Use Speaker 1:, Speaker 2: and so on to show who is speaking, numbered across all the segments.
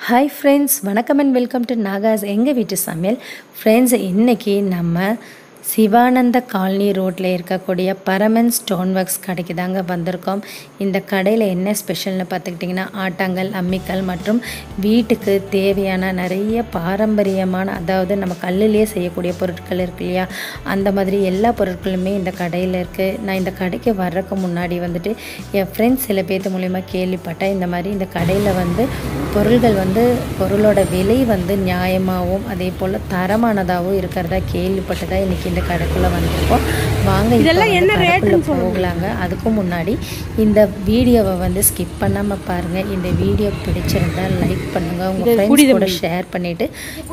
Speaker 1: Hi friends வணக்கம் and welcome to நாகாஸ் எங்கள் வீட்டு சமையல்? ஃப்ரெண்ட்ஸ் இன்றைக்கி நம்ம சிவானந்த காலனி ரோட்டில் இருக்கக்கூடிய பரமன் ஸ்டோன் ஒர்க்ஸ் கடைக்கு தாங்க வந்திருக்கோம். இந்த கடையில் என்ன ஸ்பெஷல்னு பார்த்துக்கிட்டிங்கன்னா ஆட்டாங்கல் அம்மிக்கல் மற்றும் வீட்டுக்கு தேவையான நிறைய பாரம்பரியமான அதாவது நம்ம கல்லுலேயே செய்யக்கூடிய பொருட்கள் இருக்கு இல்லையா? அந்த மாதிரி எல்லா பொருட்களுமே இந்த கடையில் இருக்குது நான் இந்த கடைக்கு வர்றதுக்கு முன்னாடி வந்துட்டு என் ஃப்ரெண்ட்ஸ் சில பேர்த்து மூலிமா கேள்விப்பட்டேன். இந்த மாதிரி இந்த கடையில் வந்து பொருள்கள் வந்து பொருளோட விலை வந்து நியாயமாகவும் அதே போல் தரமானதாகவும் இருக்கிறதா கேள்விப்பட்டதா இன்றைக்கி இந்த கடைக்குள்ளே வந்திருக்கோம். வாங்க இதெல்லாம் என்ன ரேட்டுன்னு போகலாங்க. அதுக்கு முன்னாடி இந்த வீடியோவை வந்து ஸ்கிப் பண்ணாமல் பாருங்கள் இந்த வீடியோ பிடிச்சிருந்தா லைக் பண்ணுங்கள் உங்கள் ஃப்ரெண்ட்ஸ் கூட ஷேர் பண்ணிவிட்டு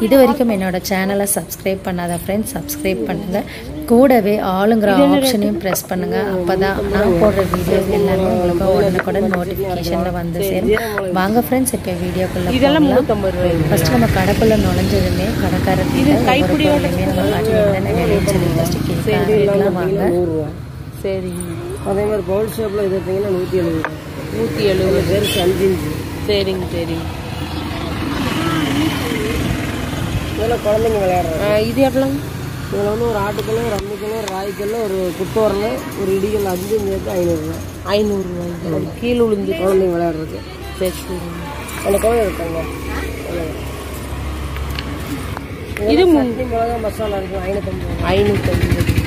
Speaker 1: இது வரைக்கும் என்னோட சேனலை சப்ஸ்கிரைப் பண்ணாத ஃப்ரெண்ட்ஸ் சப்ஸ்கிரைப் பண்ணுங்கள் கூடவே ஆளுங்கிற ஆப்ஷனையும் ப்ரெஸ் பண்ணுங்கள் அப்போ தான் நான் போடுற வீடியோஸ் எல்லாமே உங்களுக்கு உடனுக்குடன் நோட்டிஃபிகேஷனில் வந்து சேரும். வாங்க ஃப்ரெண்ட்ஸ் இப்போ வீடியோக்குள்ளே
Speaker 2: இதெல்லாம்
Speaker 1: ஃபஸ்ட்டு நம்ம கடைக்குள்ளே நுழைஞ்சதுமே கடைக்காரர் இது கைப்பிடியோடையுமே நம்ம சொல்லி ஃபஸ்ட்டு கேட்கலாம் வாங்க.
Speaker 2: சரிங்க
Speaker 3: அதே மாதிரி பவுல் ஷேப்பில் இது பார்த்தீங்கன்னா நூற்றி எழுபது
Speaker 2: நூற்றி எழுபது.
Speaker 3: பெருசு அஞ்சு இன்ச்சு
Speaker 2: சரிங்க சரிங்க
Speaker 3: இதெல்லாம் குழந்தைங்க விளையாடுறாங்க
Speaker 2: இது எவ்வளோ
Speaker 3: இதில் வந்து ஒரு ஆட்டுக்கல்ல ஒரு அம்மிக்கல்ல ஒரு ராய்க்கல்ல ஒரு குத்தோரில் ஒரு இடிகள் அஞ்சு சேர்த்து ஐநூறுரூவா
Speaker 2: ஐநூறுரூவாய்க்கு அது கீழே விழுந்து
Speaker 3: குழந்தைங்க விளையாடுறதுக்கு.
Speaker 2: சரி
Speaker 3: அந்த குழந்தை இருக்காங்க.
Speaker 2: இது மு-
Speaker 3: சட்னி மிளகா மசாலா இருக்கும் ஐநூற்றம்பது
Speaker 2: ஐநூற்றம்பது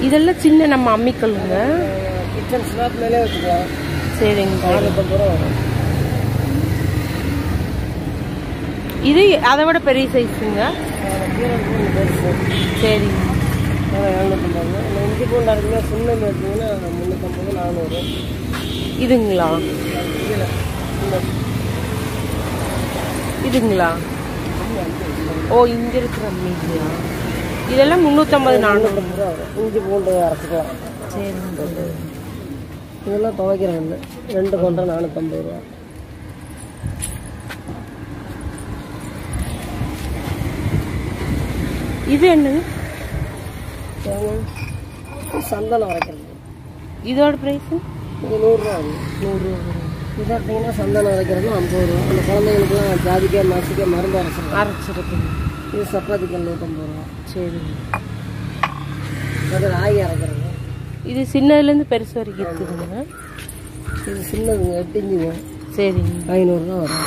Speaker 2: இதெல்லாம் சின்ன நம்ம அம்மிக்கல்லுங்க.
Speaker 3: கிச்சன் ஸ்லாப் மேலே வச்சுக்கலாம்.
Speaker 2: சரிங்க. சரி.
Speaker 3: நானூற்றம்பது ரூபா வரும்.
Speaker 2: இது அதை விட பெரிய சைஸுங்க.
Speaker 3: சரி. கீழே இந்த இஞ்சி பூண்டா இருக்குன்னா சின்ன எடுத்தீங்கன்னா முந்நூற்றம்பது நானூறு
Speaker 2: இதுங்களா?
Speaker 3: கீழே இந்த
Speaker 2: இதுங்களா? ஓ இங்க இருக்கிற மீதியா? இதெல்லாம் முந்நூற்றம்பது நானூறு.
Speaker 3: நானூற்றம்பது ரூபா வரும் இஞ்சி பூண்டு அரைச்சிக்கலாம்
Speaker 2: சரிங்க
Speaker 3: இதெல்லாம் துவைக்கிறேன். கல்லு ரெண்டு கொண்டா நானூற்றம்பது ரூபா.
Speaker 2: இது என்னது?
Speaker 3: சந்தனம் அரைக்கிறது
Speaker 2: இதோட ப்ரைஸு
Speaker 3: இது நூறுரூவா ஆகும்
Speaker 2: நூறுரூவா.
Speaker 3: இது பார்த்தீங்கன்னா சந்தனம் அரைக்கிறது ஐம்பது ரூபா. அந்த குழந்தைங்களுக்குலாம் ஜாதிக்காய் நசுக்காய் மருந்து அரைச்சிருக்கோம்.
Speaker 2: அரைச்சிருக்குங்க
Speaker 3: இது சப்பாத்தி கல் நூற்றம்பது ரூபா.
Speaker 2: சரிங்க
Speaker 3: அது ராகி அரைக்கிறது.
Speaker 2: இது சின்னதுலேருந்து பெருசு வரைக்கும் இருக்குதுங்க.
Speaker 3: இது சின்னதுங்க எட்டு இஞ்சுங்க.
Speaker 2: சரிங்க.
Speaker 3: ஐநூறுரூவா வரும்.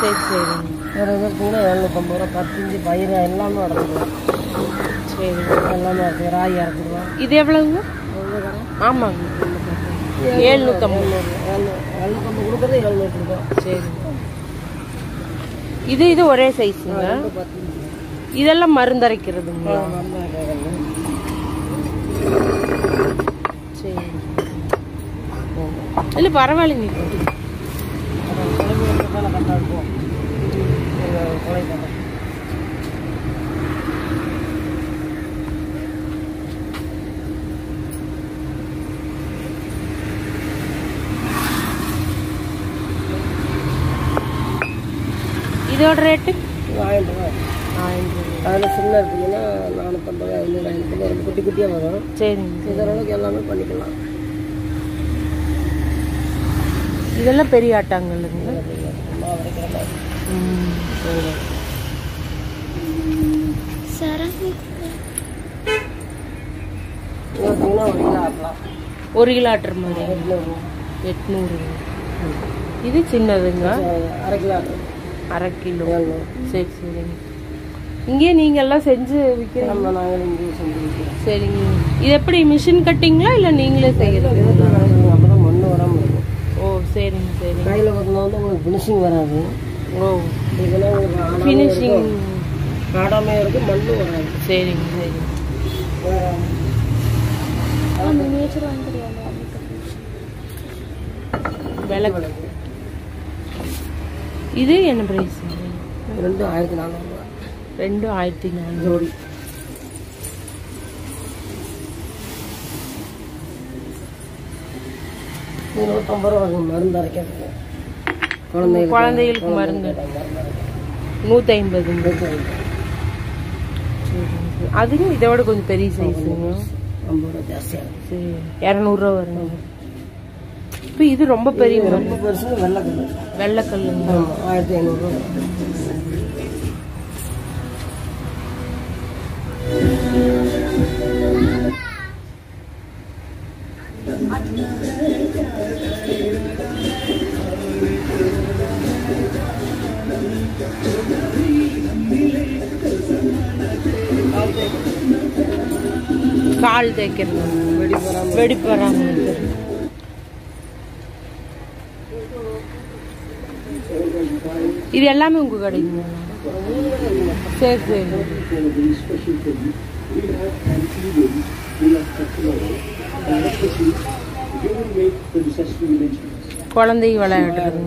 Speaker 2: சரி சரிங்க
Speaker 3: வேறு எது பார்த்தீங்கன்னா எழுநூற்றம்பது ரூபா பத்து இஞ்சி பயிர் எல்லாமே அரைச்சிக்கலாம்
Speaker 2: சரிங்க
Speaker 3: எல்லாமே அரைச்சி ராகி அரைச்சிக்கலாம்
Speaker 2: இது எவ்வளவுங்க? ஆமாங்க. ஏழ்நூற்றம்பது
Speaker 3: எழுநூற்றம்பது கொடுக்குறது எழுநூற்றி ரூபா
Speaker 2: சரிங்க இது இது ஒரே சைஸுங்க இதெல்லாம் மருந்தரைக்கிறதுங்களா சரி. இல்லை பரவாயில்லைங்க.
Speaker 3: கொலை
Speaker 2: இதோட ரேட்டு?
Speaker 3: ஆயிரம் ரூபாய்.
Speaker 2: ஆயிரம் ரூபாய்
Speaker 3: அதில் சின்ன எடுத்தீங்கன்னா நானூற்றம்பது ஐநூறு ஐநூற்றம்பது ரொம்ப குட்டி குட்டியாக வரும்.
Speaker 2: சரிங்க.
Speaker 3: இதோரளவுக்கு எல்லாமே பண்ணிக்கலாம்.
Speaker 2: இதெல்லாம் பெரிய ஆட்டாங்கல்லுங்க
Speaker 3: சும்மா வரைக்கிற மாதிரி.
Speaker 2: சரி
Speaker 3: ஒரு கிலோ
Speaker 2: ஆட்டுற மாதிரி.
Speaker 3: எட்நூறு.
Speaker 2: இது சின்னதுங்க.
Speaker 3: அரை கிலோ.
Speaker 2: அரை கிலோ சரி. சரிங்க இங்கே நீங்க எல்லாம் செஞ்சு விற்கிறீங்க
Speaker 3: நாங்கள்
Speaker 2: சரிங்க. இது எப்படி மிஷின் கட்டிங்களா இல்லை நீங்களே
Speaker 3: இருக்கும்
Speaker 2: ஓ சரிங்க சரிங்க.
Speaker 3: கையில் உங்களுக்கு ஃபினிஷிங் வராது.
Speaker 2: ஓ.
Speaker 3: இதெல்லாம் உங்களுக்கு
Speaker 2: ஃபினிஷிங்
Speaker 3: ஆடாமையும் இருக்கும் மண்ணும் வராது
Speaker 2: சரிங்க சரிங்க விலை இது என்ன பிரைஸ்
Speaker 3: ரெண்டும் ஆயிரத்தி நானூறுரூவா
Speaker 2: ரெண்டும் ஆயிரத்தி நானூறு.
Speaker 3: நூற்றம்பது ரூபா ஆகும் மருந்து அரைக்கிறது குழந்தைகளுக்கு
Speaker 2: மருந்து. நூற்றி ஐம்பதுங்க அதுவும் இதை விட கொஞ்சம் பெரிய சைஸுங்க
Speaker 3: ஐம்பது
Speaker 2: சரி இரநூறுவா வருங்க. இப்போ இது ரொம்ப பெரிய.
Speaker 3: ரொம்ப பெருசுங்க வெள்ளைக்கல்
Speaker 2: வெள்ளைக்கல்லுங்க
Speaker 3: ஆமாம் ஆயிரத்தி ஐநூறுரூவா
Speaker 2: ஆள் தேய்க்கிறது. வெடிப்பு இது எல்லாமே உங்க கடை. சரி சரி. குழந்தை விளையாடுறது.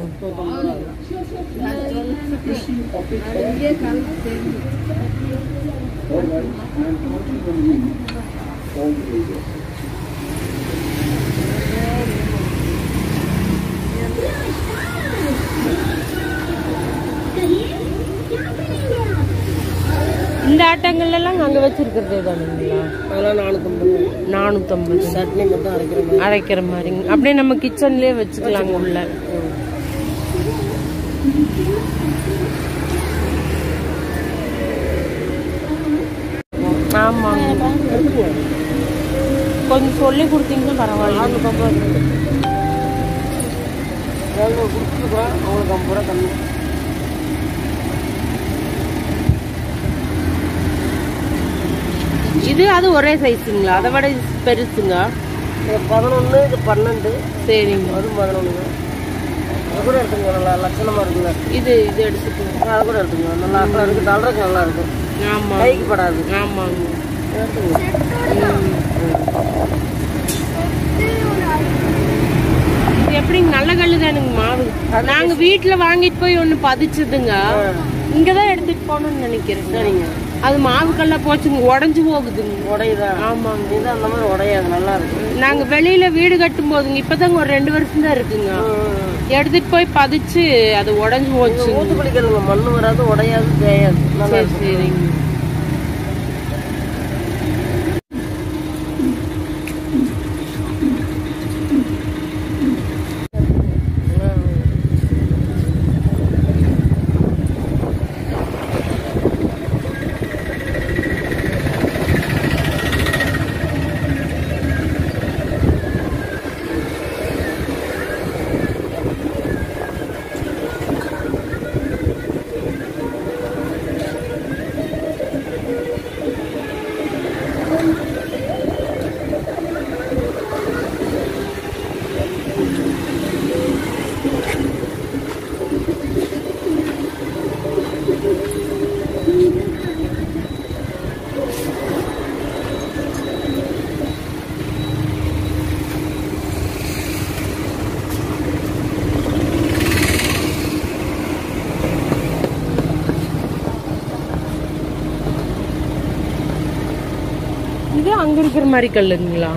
Speaker 2: Thank you. விளையாடுறதுங்க இந்த ஆட்டங்கள் எல்லாம் அங்க வச்சிருக்கிறது தானுங்களா
Speaker 3: அதெல்லாம் நானூற்றம்பது
Speaker 2: நானூத்தம்பது
Speaker 3: சட்னி மட்டும் அரைக்கிற மாதிரி.
Speaker 2: அரைக்கிற மாதிரிங்க அப்படியே நம்ம கிச்சன்லயே வச்சுக்கலாங்க உள்ள. ஆமாங்க. கொஞ்சம் சொல்லி கொடுத்தீங்கன்னா பரவாயில்ல.
Speaker 3: நானூற்றம்பது எவ்வளோ கொடுத்துருக்குறோம் அவங்களுக்கு ஐம்பது ரூபா கம்மி.
Speaker 2: இது அது ஒரே சைஸுங்களா? அதை விட பெருசுங்க
Speaker 3: பதினொன்று இது பன்னெண்டு.
Speaker 2: சரிங்க.
Speaker 3: அதுவும் பதினொன்றுங்க அது கூட எடுத்துங்க நல்லா லட்சணமாக இருக்குங்க.
Speaker 2: இது இது எடுத்துக்கோங்க.
Speaker 3: அது கூட எடுத்துங்க நல்லா அழகா இருக்கு தளருக்கு நல்லா இருக்கும்
Speaker 2: ஆமா
Speaker 3: கைக்கு படாது.
Speaker 2: ஆமாங்க.
Speaker 3: எடுத்துங்க
Speaker 2: எப்படிங்க நல்ல கல்லு தானுங்க மாவு? நாங்க வீட்டுல வாங்கிட்டு போய் ஒண்ணு பதிச்சதுங்க. இங்கதான் எடுத்துட்டு போகணும்னு நினைக்கிறேங்க.
Speaker 3: சரிங்க.
Speaker 2: அது மாவு கல்லா போச்சுங்க உடஞ்சு போகுதுங்க.
Speaker 3: உடையுதா?
Speaker 2: ஆமாங்க.
Speaker 3: இது அந்த மாதிரி உடையாது நல்லா இருக்கும்
Speaker 2: நாங்க வெளியில வீடு கட்டும் போதுங்க இப்பதாங்க ஒரு ரெண்டு வருஷம் தான் இருக்குங்க. எடுத்துட்டு போய் பதிச்சு அது உடஞ்சு போச்சு
Speaker 3: ஊத்து குளிக்கிறதுங்க மண்ணு வராது உடையாது தேயாது.
Speaker 2: சரி சரிங்க. இருக்கிற மாதிரி கல்லுங்களா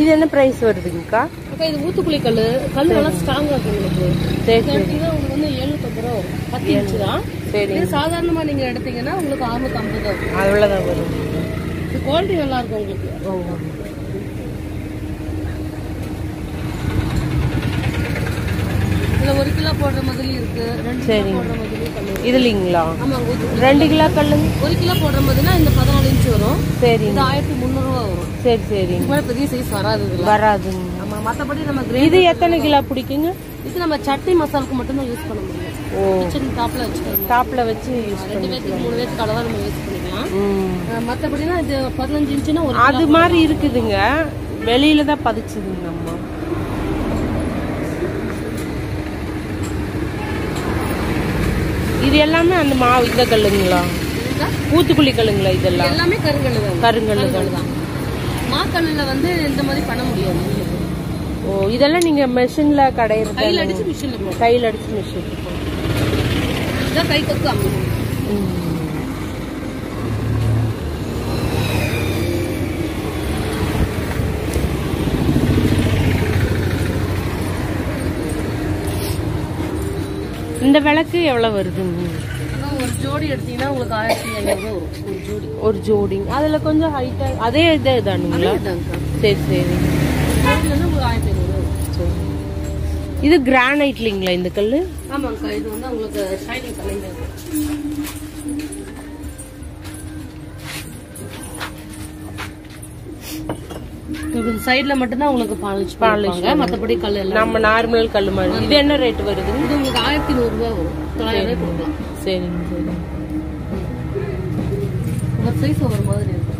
Speaker 2: இது என்ன பிரைஸ் வருதுங்கக்கா?
Speaker 4: அக்கா இது ஊத்துக்குழி கல் கல் நல்லா ஸ்ட்ராங்கா இருக்கு உங்களுக்கு. உங்களுக்கு வந்து எழுநூத்தம்பது ரூபா பத்து இன்ச்சு தான்.
Speaker 2: சரி.
Speaker 4: சாதாரணமா நீங்க எடுத்தீங்கன்னா உங்களுக்கு அறுநூத்தி ஐம்பது ரூபா வரும்.
Speaker 2: அவ்வளவுதான் வரும்.
Speaker 4: இது குவாலிட்டி நல்லா இருக்கும் உங்களுக்கு. இதுல ஒரு கிலோ போடுற மாதிரி இருக்கு. ரெண்டு கிலோ
Speaker 2: சரிங்க.
Speaker 4: போடுற மாதிரி
Speaker 2: இதுலீங்களா? ரெண்டு கிலோ கல்லுங்க
Speaker 4: ஒரு கிலோ போடுற மாதிரினா இந்த பதினாலு இன்ச் வரும்.
Speaker 2: சரிங்க.
Speaker 4: இது ஆயிரத்தி முந்நூறு ரூபா வரும்.
Speaker 2: சரி சரிங்க.
Speaker 4: இதுக்கு மேல பெரிய சைஸ் வராது இதுல.
Speaker 2: வராதுங்க.
Speaker 4: ஆமா மத்தபடி நம்ம
Speaker 2: இது எத்தனை கிலோ பிடிக்குங்க?
Speaker 4: இது நம்ம சட்னி மசாலுக்கு மட்டும் தான் யூஸ் பண்ண முடியும்.
Speaker 2: ஓ.
Speaker 4: கிச்சன் டாப்ல வச்சுக்கலாம்.
Speaker 2: டாப்ல வச்சு யூஸ்
Speaker 4: ரெண்டு
Speaker 2: பண்ணி
Speaker 4: மூணு பேத்துக்கு அளவா நம்ம யூஸ் பண்ணிக்கலாம்.
Speaker 2: ம்.
Speaker 4: இது பதினஞ்சு இன்ச்சுனா ஒரு
Speaker 2: அது மாதிரி இருக்குதுங்க. வெளியில தான் பதிச்சுதுங்க நம்ம. இது எல்லாமே அந்த மாவு இந்த கல்லுங்களா?
Speaker 4: கிலோ
Speaker 2: ஊத்துக்குழி கல்லுங்களா இதெல்லாம்?
Speaker 4: எல்லாமே கருங்கல் தான். கருங்கல் தான். மாக்கல்லுல வந்து இந்த மாதிரி பண்ண முடியாது.
Speaker 2: ஓ இதெல்லாம் நீங்க மெஷின்ல கடையிறது
Speaker 4: கையில் அடிச்சு மிஷின்ல
Speaker 2: கையில் அடிச்சு மிஷின்
Speaker 4: இதான் கை கொக்கு அம்மும்
Speaker 2: இந்த விளக்கு எவ்வளவு வருதுங்க
Speaker 4: ஒரு ஜோடி எடுத்தீங்கன்னா உங்களுக்கு ஆயிரத்தி ஐநூறுரூவா வரும். ஒரு ஜோடி.
Speaker 2: ஒரு ஜோடி. அதுல கொஞ்சம் ஹைட்டா அதே இதே தானுங்களா? சரி. சரி
Speaker 4: ஜோடி வந்து உங்களுக்கு ஆயிரத்தி ஐநூறுரூவா வரும்.
Speaker 2: இது கிரானைட் இல்லைங்களா இந்த கல்லு?
Speaker 4: ஆமாங்கக்கா இது வந்து உங்களுக்கு ஷைனிங் கலைங்க இது சைடுல மட்டும்தான் உங்களுக்கு பாலிஷ் பாலிஷ் மத்தபடி கல்
Speaker 2: நம்ம நார்மல் கல்லு மாதிரி. இது என்ன ரேட் வருது?
Speaker 4: இது உங்களுக்கு ஆயிரத்தி நூறுரூவா வரும். தொள்ளாயிரம் ரூபாய் கொடுக்கலாம்.
Speaker 2: சரிங்க சரி.
Speaker 4: ஒவ்வொரு சைஸ் ஒவ்வொரு மாதிரி இருக்கும்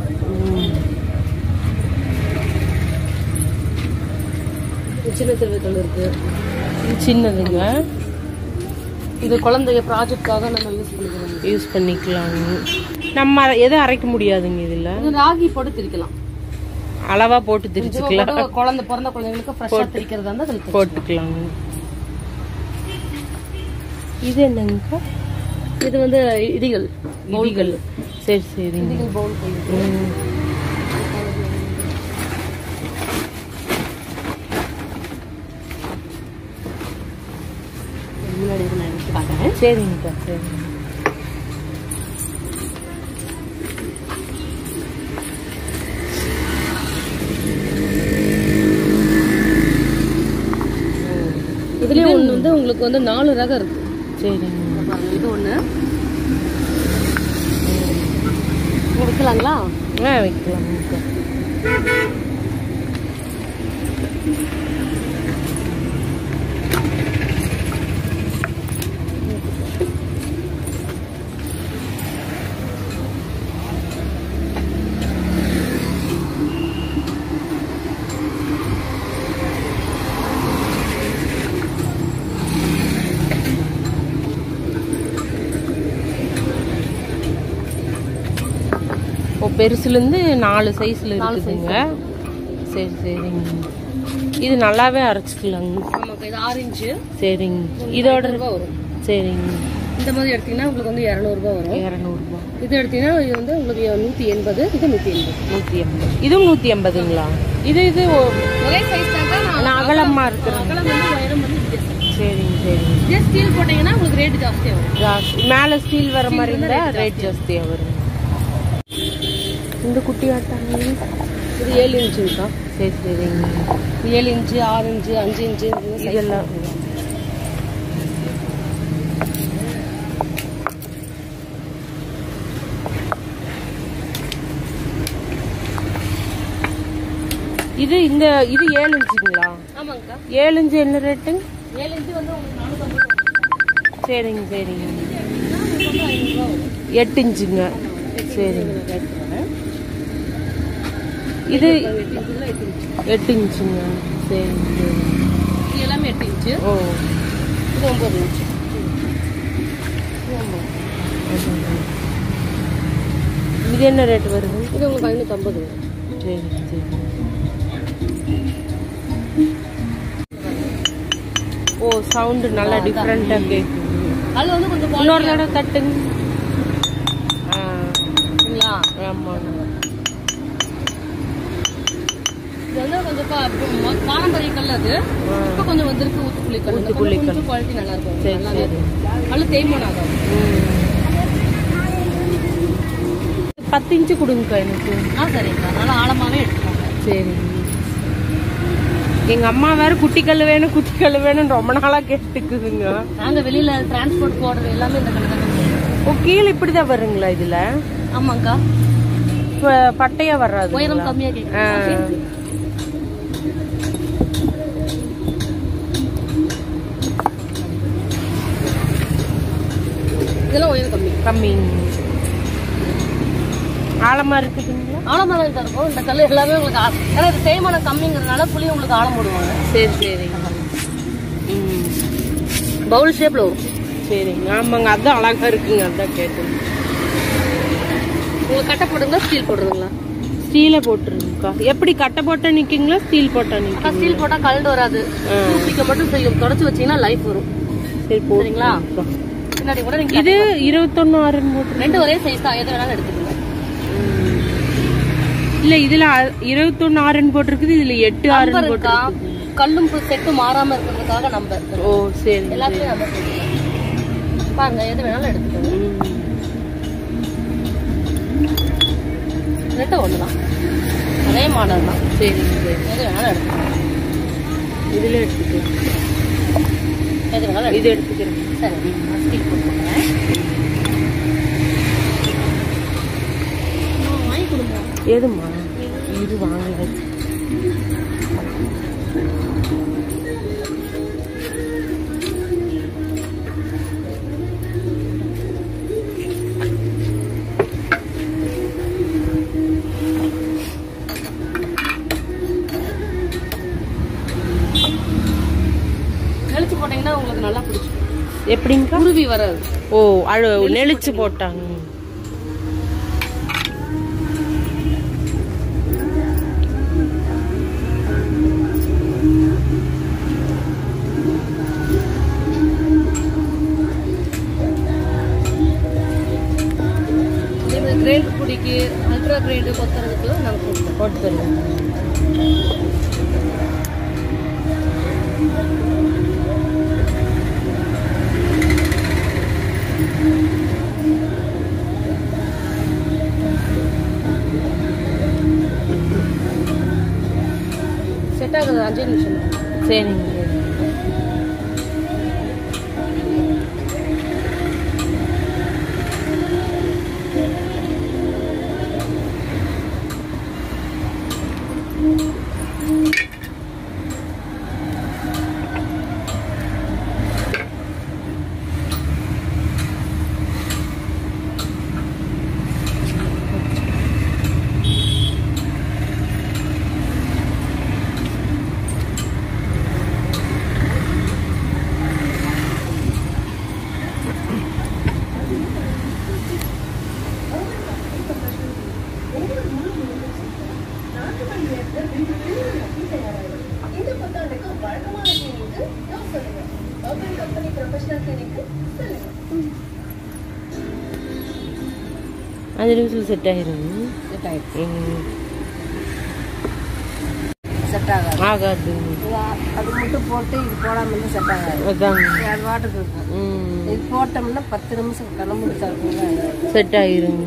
Speaker 4: சின்ன திருவிக்கல் இருக்கு.
Speaker 2: சின்னதுங்க.
Speaker 4: இது குழந்தைங்க ப்ராஜெக்ட்காக நம்ம யூஸ் பண்ணிக்கலாம்.
Speaker 2: யூஸ் பண்ணிக்கலாம் நம்ம எதுவும் அரைக்க முடியாதுங்க இதுல?
Speaker 4: இது ராகி போட்டு திரிக்கலாம்.
Speaker 2: அளவா போட்டு திரிச்சுக்கலாம்.
Speaker 4: குழந்தை பிறந்த குழந்தைங்களுக்கு ஃப்ரெஷ்ஷா திரிக்கிறதா இருந்தா அதில்
Speaker 2: போட்டுக்கலாங்க இது என்னங்க
Speaker 4: இது வந்து இடிகள்
Speaker 2: இடிகள். சரி சரிங்க
Speaker 4: இடிகள் பவுல். முன்னாடி
Speaker 2: சரிங்கக்கா சரிங்க
Speaker 4: இதுலயே ஒண்ணு வந்து உங்களுக்கு வந்து நாலு ரகம் இருக்கு.
Speaker 2: சரிங்க.
Speaker 4: இது இங்க வைக்கலாங்களா?
Speaker 2: ஆ வைக்கலாங்கக்கா பெருசுலேருந்து நாலு சைஸில் இருக்குதுங்க. சரி சரிங்க. இது நல்லாவே அரைச்சிக்கலாங்க.
Speaker 4: இது ஆரஞ்சு.
Speaker 2: சரிங்க. இதோட
Speaker 4: ரூபாய் வரும்.
Speaker 2: சரிங்க.
Speaker 4: இந்த மாதிரி எடுத்தீங்கன்னா உங்களுக்கு வந்து இரநூறுபா வரும்.
Speaker 2: இரநூறுபா.
Speaker 4: இது எடுத்தீங்கன்னா இது வந்து உங்களுக்கு நூத்தி எண்பது இது நூத்தி எண்பது.
Speaker 2: நூற்றி எண்பது. இதுவும் நூற்றி எண்பதுங்களா? இது இது
Speaker 4: ஒரே சைஸ் தான்
Speaker 2: அகலமாக இருக்கிறேன்.
Speaker 4: அகலம் வந்து உயரம் வந்து
Speaker 2: சரிங்க சரிங்க.
Speaker 4: இதே ஸ்டீல் போட்டீங்கன்னா உங்களுக்கு ரேட் ஜாஸ்தியாக வரும்.
Speaker 2: ஜாஸ்தி. மேலே ஸ்டீல் வர மாதிரி இருந்தால் ரேட் ஜாஸ்தியாக வரும். இந்த குட்டி ஆட்டாங்க
Speaker 4: இது ஏழு இன்ச்சுங்கக்கா
Speaker 2: சரி சரிங்க
Speaker 4: ஏழு இன்ச்சு ஆறு இன்ச்சு அஞ்சு இன்ச்சு
Speaker 2: இதெல்லாம். இது இந்த இது ஏழு இன்ச்சுங்களா
Speaker 4: ஆமாங்கக்கா.
Speaker 2: ஏழு இன்ச்சு என்ன ரேட்டுங்க
Speaker 4: ஏழு இன்ச்சு வந்து உங்களுக்கு நானூற்றம்பது ரூபா.
Speaker 2: சரிங்க சரிங்க. எட்டு இன்ச்சுங்க சரிங்க. இது
Speaker 4: எட்டு
Speaker 2: இன்ச்சுங்க சரி
Speaker 4: இது. எல்லாமே எட்டு இன்ச்சு.
Speaker 2: ஓ.
Speaker 4: இது ஒம்பது இன்ச்சு.
Speaker 2: இது என்ன ரேட் வருது?
Speaker 4: இது உங்களுக்கு ஐநூற்றம்பது
Speaker 2: சரி சரி. ஓ சவுண்டு நல்லா டிஃப்ரெண்ட்டாக கேட்குது
Speaker 4: அது வந்து கொஞ்சம்
Speaker 2: இன்னொரு தடவை தட்டுங்க.
Speaker 4: கல் அது. இப்போ கொஞ்சம் வந்திருக்கு ஊத்துக்குழி கல் இந்த
Speaker 2: ஊத்துக்குழி
Speaker 4: கொஞ்சம் குவாலிட்டி நல்லா இருக்கும்
Speaker 2: சரி,
Speaker 4: நல்லா
Speaker 2: சரி.
Speaker 4: நல்ல தேய்மானம் ஆகாது.
Speaker 2: ம். பத்து இன்ச்சு கொடுங்கக்கா எனக்கு.
Speaker 4: ஆ சரிங்கக்கா. நல்லா ஆழமாவே எடுத்துக்கோங்க.
Speaker 2: சரி. எங்க அம்மா வேற குட்டி கல் வேணும் குட்டி கல் வேணும் ரொம்ப நாளா கேட்டுக்குதுங்க.
Speaker 4: நாங்க வெளியில டிரான்ஸ்போர்ட் போடுறது எல்லாமே இந்த கல் தான்
Speaker 2: ஓ கீழே இப்படிதான் வருங்களா இதுல? இப்ப பட்டையா வராது
Speaker 4: உயரம் கம்மியா கேட்கும் இதெல்லாம் உயரம் கம்மி.
Speaker 2: கம்மி. ஆழமா இருக்குதுங்களா?
Speaker 4: ஆழமா தான் இருக்கும். இந்த கல் எல்லாமே உங்களுக்கு ஏன்னா இது தேய்மானம் கம்மிங்கிறதுனால புளி உங்களுக்கு ஆழம் போடுவாங்க.
Speaker 2: சரி ம்.
Speaker 4: பவுல் ஷேப்ல வரும்.
Speaker 2: சரிங்க ஆமாங்க அதான் அழகா இருக்குங்க அதான் கேட்டேன்.
Speaker 4: உங்களுக்கு கட்டை போடுங்களா ஸ்டீல் போடுறதுங்களா
Speaker 2: ஸ்டீலை போட்டுருங்கக்கா எப்படி கட்டை போட்டா நிக்கீங்களா ஸ்டீல் போட்டா நிக்கீங்களா?
Speaker 4: ஸ்டீல் போட்டா கலண்டு வராது. மட்டும் செய்யும். தொடச்சு வச்சீங்கன்னா லைஃப் வரும்.
Speaker 2: சரி
Speaker 4: சரிங்களா? கூட நீங்க
Speaker 2: இது இருபத்தொன்னு போட்டு
Speaker 4: ரெண்டு ஒரே சைஸ் தான். எது வேணாலும் எடுத்துக்கோங்க.
Speaker 2: இல்ல இதுல இருபத்தொன்னு ஆறுன்னு போட்டிருக்குது இதுல எட்டு ஆறுன்னு
Speaker 4: இருக்கா?
Speaker 2: போட்டிருக்குது.
Speaker 4: கல்லும் செட்டும் மாறாம இருக்கிறதுக்காக நம்பர்
Speaker 2: ஓ சரி
Speaker 4: எல்லாத்துலயும் நம்பர் பாருங்க எது வேணாலும் எடுத்துக்கோங்க. ரெண்டும் ஒன்று தான். அதே மாடல் தான்.
Speaker 2: சரி சரி.
Speaker 4: எது வேணாலும் எடுத்துக்கோங்க
Speaker 2: இதுல எடுத்துக்கோ.
Speaker 4: எது வேணாலும்
Speaker 2: இது எடுத்துக்கிறேன்.
Speaker 4: சரி வாங்கி கொடுங்க.
Speaker 2: எதுமா? இது வாங்கல
Speaker 4: நெளிச்சு போட்டீங்கன்னா உங்களுக்கு நல்லா பிடிச்சிக்கும்
Speaker 2: எப்படிங்கக்கா
Speaker 4: குருவி வராது.
Speaker 2: ஓ அழு நெளிச்சு போட்டாங்க.
Speaker 4: கிரேட் பிடிக்கு அல்ட்ரா கிரேடு கொத்துறதுக்கு நாங்கள் கொடுப்போம். செட் ஆகுது அஞ்சே நிமிஷம் தான்.
Speaker 2: சரிங்க அஞ்சு நிமிஷம் செட் ஆயிரும்
Speaker 4: செட் ஆயிடுச்சு
Speaker 2: ம்.
Speaker 3: செட் ஆகாது
Speaker 2: ஆகாது
Speaker 3: அது மட்டும் போட்டு இது போடாம இருந்தா செட் ஆகாது
Speaker 2: அதாங்க
Speaker 3: அது வாட்டுக்கு இருக்கும் இது போட்டோம்னா பத்து நிமிஷம் கிளம்பி சாப்பிடுங்க
Speaker 2: செட் ஆயிரும்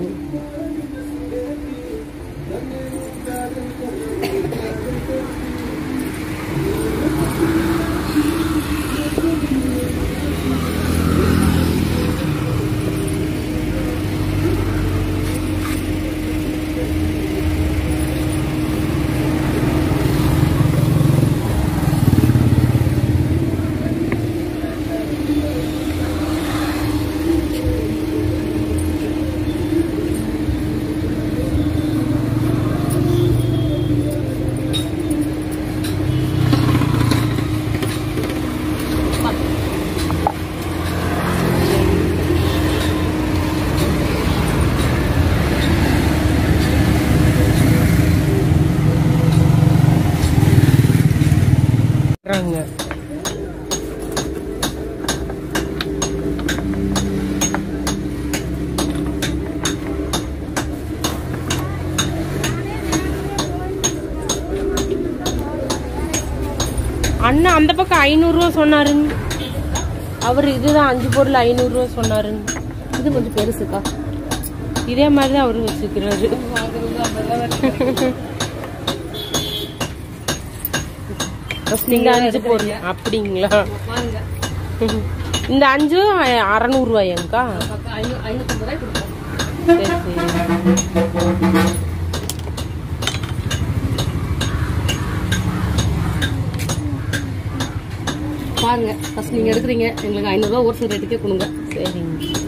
Speaker 2: வர்றாங்க அண்ணா அந்த பக்கம் ஐநூறுரூவா சொன்னாருங்க. அவர் இதுதான் அஞ்சு பொருள் ஐநூறுரூவா சொன்னாருங்க.
Speaker 4: இது கொஞ்சம் பெருசுக்கா?
Speaker 2: இதே மாதிரி தான் அவரு வச்சுக்கிறாரு இந்த அஞ்சு பொருள். அப்படிங்களா? இந்த அஞ்சும் அறநூறுவாயாங்கக்கா சரி சரி.
Speaker 4: பாருங்க ஃபர்ஸ்ட் நீங்கள் எடுக்கிறீங்க. எங்களுக்கு ஐநூறுரூவா ஒரு சில ரேட்டுக்கே கொடுங்க.
Speaker 2: சரிங்க.